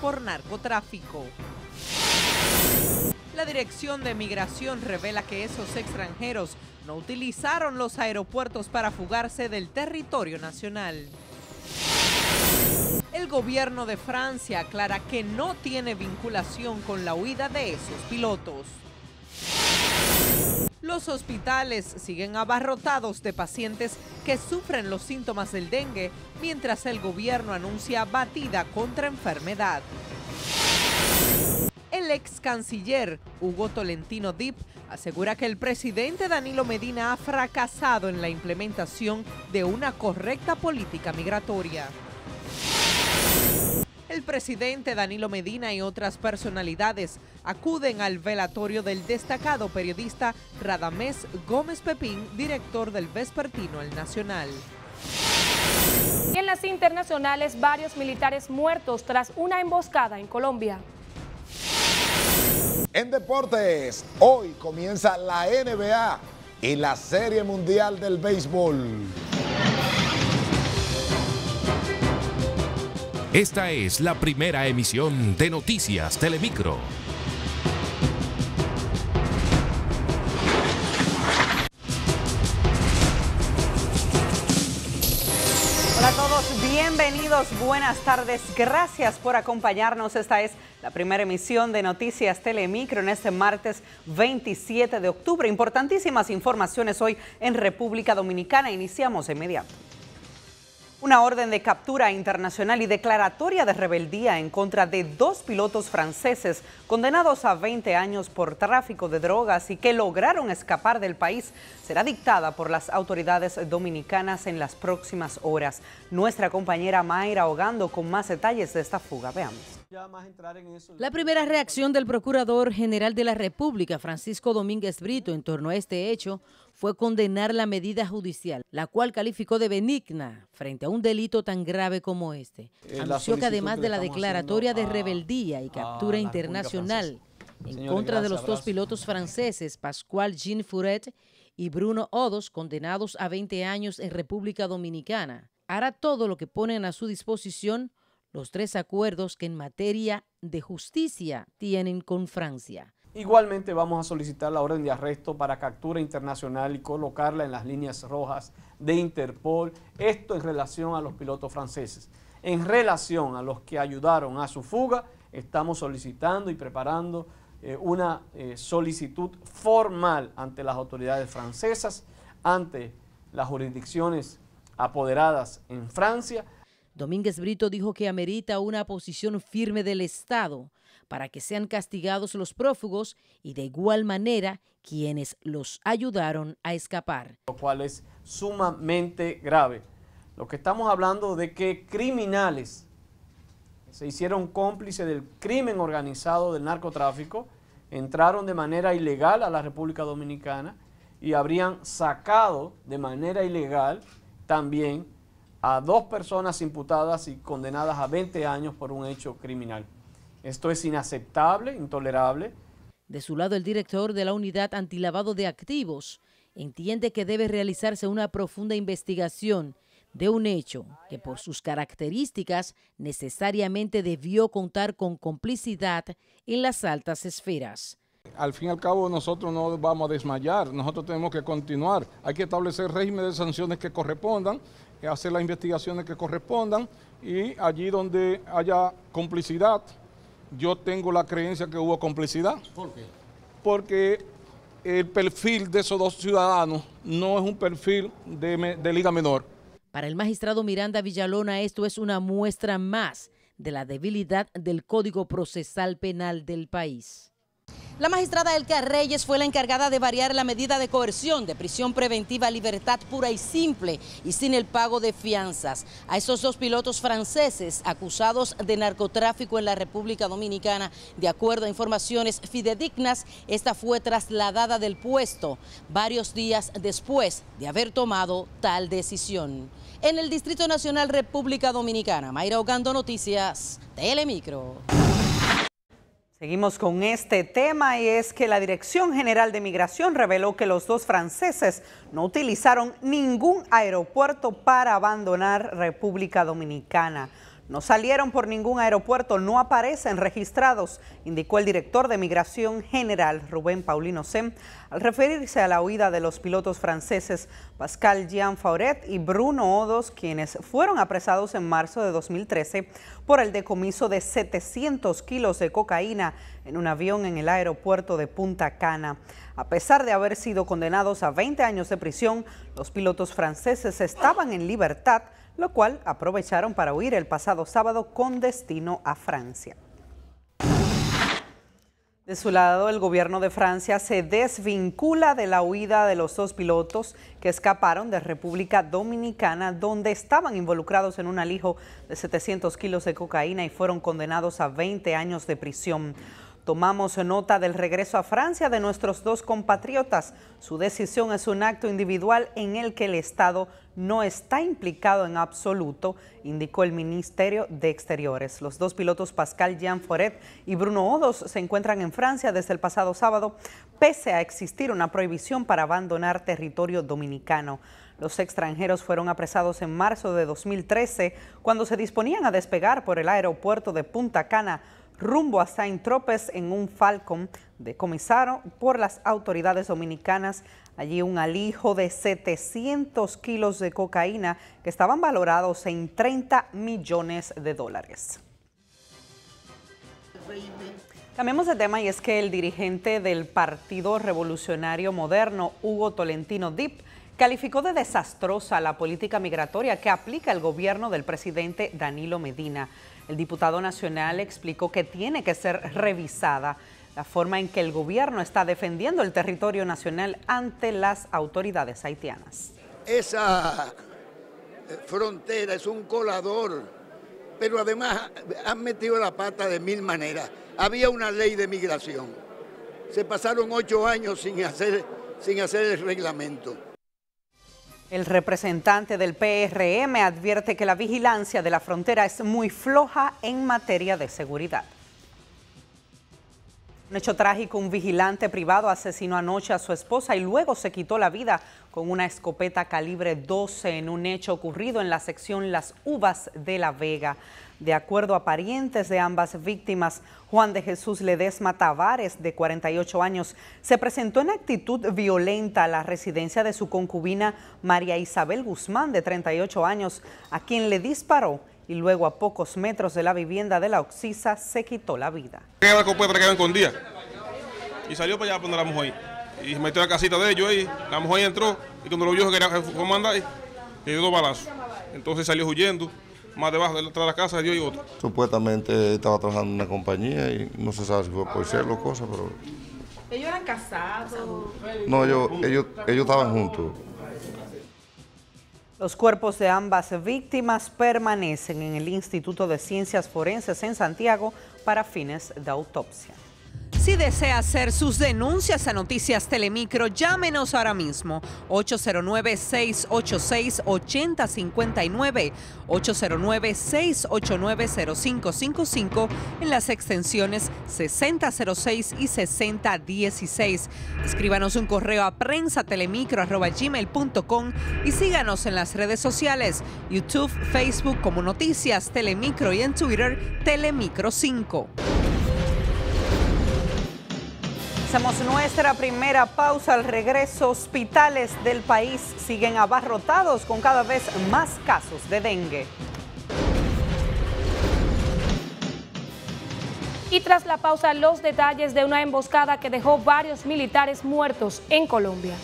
por narcotráfico. La Dirección de Migración revela que esos extranjeros no utilizaron los aeropuertos para fugarse del territorio nacional. El gobierno de Francia aclara que no tiene vinculación con la huida de esos pilotos. Los hospitales siguen abarrotados de pacientes que sufren los síntomas del dengue, mientras el gobierno anuncia batida contra enfermedad. El ex canciller Hugo Tolentino Dip asegura que el presidente Danilo Medina ha fracasado en la implementación de una correcta política migratoria. El presidente Danilo Medina y otras personalidades acuden al velatorio del destacado periodista Radamés Gómez Pepín, director del Vespertino El Nacional. Y en las internacionales, varios militares muertos tras una emboscada en Colombia. En deportes, hoy comienza la NBA y la Serie Mundial del Béisbol. Esta es la primera emisión de Noticias Telemicro. Hola a todos, bienvenidos, buenas tardes, gracias por acompañarnos. Esta es la primera emisión de Noticias Telemicro en este martes 27 de octubre. Importantísimas informaciones hoy en República Dominicana. Iniciamos de inmediato. Una orden de captura internacional y declaratoria de rebeldía en contra de dos pilotos franceses condenados a 20 años por tráfico de drogas y que lograron escapar del país será dictada por las autoridades dominicanas en las próximas horas. Nuestra compañera Mayra Hogando con más detalles de esta fuga. Veamos. La primera reacción del Procurador General de la República, Francisco Domínguez Brito, en torno a este hecho fue condenar la medida judicial, la cual calificó de benigna frente a un delito tan grave como este. Eh, Anunció que además de la declaratoria de rebeldía y captura internacional en contra de los dos pilotos franceses, Pascual Jean Furet y Bruno Odos, condenados a 20 años en República Dominicana, hará todo lo que ponen a su disposición los tres acuerdos que en materia de justicia tienen con Francia. Igualmente vamos a solicitar la orden de arresto para captura internacional y colocarla en las líneas rojas de Interpol. Esto en relación a los pilotos franceses. En relación a los que ayudaron a su fuga, estamos solicitando y preparando eh, una eh, solicitud formal ante las autoridades francesas, ante las jurisdicciones apoderadas en Francia. Domínguez Brito dijo que amerita una posición firme del Estado para que sean castigados los prófugos y de igual manera quienes los ayudaron a escapar. Lo cual es sumamente grave. Lo que estamos hablando de que criminales se hicieron cómplices del crimen organizado del narcotráfico, entraron de manera ilegal a la República Dominicana y habrían sacado de manera ilegal también a dos personas imputadas y condenadas a 20 años por un hecho criminal. Esto es inaceptable, intolerable. De su lado, el director de la Unidad Antilavado de Activos entiende que debe realizarse una profunda investigación de un hecho que por sus características necesariamente debió contar con complicidad en las altas esferas. Al fin y al cabo nosotros no vamos a desmayar, nosotros tenemos que continuar, hay que establecer régimen de sanciones que correspondan, hacer las investigaciones que correspondan y allí donde haya complicidad, yo tengo la creencia que hubo complicidad. ¿Por qué? Porque el perfil de esos dos ciudadanos no es un perfil de, de liga menor. Para el magistrado Miranda Villalona esto es una muestra más de la debilidad del Código Procesal Penal del país. La magistrada Elka Reyes fue la encargada de variar la medida de coerción de prisión preventiva libertad pura y simple y sin el pago de fianzas a esos dos pilotos franceses acusados de narcotráfico en la República Dominicana. De acuerdo a informaciones fidedignas, esta fue trasladada del puesto varios días después de haber tomado tal decisión. En el Distrito Nacional República Dominicana, Mayra Ogando Noticias, Telemicro. Seguimos con este tema y es que la Dirección General de Migración reveló que los dos franceses no utilizaron ningún aeropuerto para abandonar República Dominicana. No salieron por ningún aeropuerto, no aparecen registrados, indicó el director de Migración General, Rubén Paulino Sem, al referirse a la huida de los pilotos franceses Pascal Jean Fauret y Bruno Odos, quienes fueron apresados en marzo de 2013 por el decomiso de 700 kilos de cocaína en un avión en el aeropuerto de Punta Cana. A pesar de haber sido condenados a 20 años de prisión, los pilotos franceses estaban en libertad lo cual aprovecharon para huir el pasado sábado con destino a Francia. De su lado, el gobierno de Francia se desvincula de la huida de los dos pilotos que escaparon de República Dominicana, donde estaban involucrados en un alijo de 700 kilos de cocaína y fueron condenados a 20 años de prisión. Tomamos nota del regreso a Francia de nuestros dos compatriotas. Su decisión es un acto individual en el que el Estado no está implicado en absoluto, indicó el Ministerio de Exteriores. Los dos pilotos Pascal Jean Foret y Bruno Odos se encuentran en Francia desde el pasado sábado, pese a existir una prohibición para abandonar territorio dominicano. Los extranjeros fueron apresados en marzo de 2013 cuando se disponían a despegar por el aeropuerto de Punta Cana rumbo a Saint-Tropez en un Falcon decomisaron por las autoridades dominicanas allí un alijo de 700 kilos de cocaína que estaban valorados en 30 millones de dólares. Cambiemos de tema y es que el dirigente del Partido Revolucionario Moderno, Hugo Tolentino Dip, calificó de desastrosa la política migratoria que aplica el gobierno del presidente Danilo Medina. El diputado nacional explicó que tiene que ser revisada la forma en que el gobierno está defendiendo el territorio nacional ante las autoridades haitianas. Esa eh, frontera es un colador, pero además han metido la pata de mil maneras. Había una ley de migración. Se pasaron ocho años sin hacer, sin hacer el reglamento. El representante del PRM advierte que la vigilancia de la frontera es muy floja en materia de seguridad. Un hecho trágico, un vigilante privado asesinó anoche a su esposa y luego se quitó la vida con una escopeta calibre 12 en un hecho ocurrido en la sección Las Uvas de La Vega. De acuerdo a parientes de ambas víctimas, Juan de Jesús Ledesma Tavares, de 48 años, se presentó en actitud violenta a la residencia de su concubina María Isabel Guzmán, de 38 años, a quien le disparó y luego a pocos metros de la vivienda de la Oxisa se quitó la vida. La y salió para allá donde la mujer y se metió en la casita de ellos ahí. La mujer entró y cuando lo vio que fue mandar, le dio dos balazos. Entonces salió huyendo más debajo de la casa dio y otro. Supuestamente estaba trabajando en una compañía y no se sabe si fue por ser o cosas, pero... ¿Ellos eran casados? No, ellos, ellos, ellos estaban juntos. Los cuerpos de ambas víctimas permanecen en el Instituto de Ciencias Forenses en Santiago para fines de autopsia. Si desea hacer sus denuncias a Noticias Telemicro, llámenos ahora mismo 809-686-8059, 809-689-0555 en las extensiones 6006 y 6016. Escríbanos un correo a prensatelemicro.gmail.com y síganos en las redes sociales, YouTube, Facebook como Noticias Telemicro y en Twitter Telemicro 5. Hacemos nuestra primera pausa al regreso. Hospitales del país siguen abarrotados con cada vez más casos de dengue. Y tras la pausa, los detalles de una emboscada que dejó varios militares muertos en Colombia.